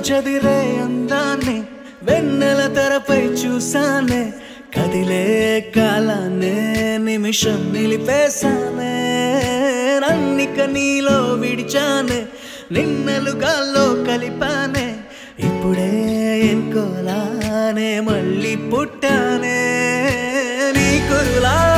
చదిరే అందాన్ని వెన్నెల తెరపై చూసానే కదిలే కాలానే నిమిషం నిలిపేశానే. నన్నిక నీలో విడిచానే నిన్నలుగాల్లో కలిపానే. ఇప్పుడే ఎన్కోలానే మళ్ళీ పుట్టానే. నీ కురులా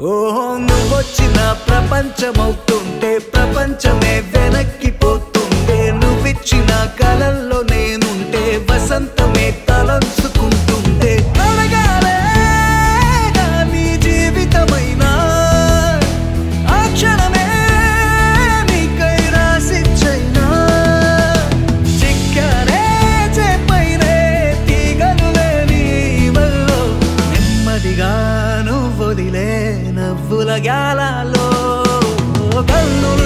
ఓహో నువ్వొచ్చిన ప్రపంచమవుతుంటే ప్రపంచమే వెనక్కిపోతుంటే జోడిలే నవ్వుల గాలలో కన్నులు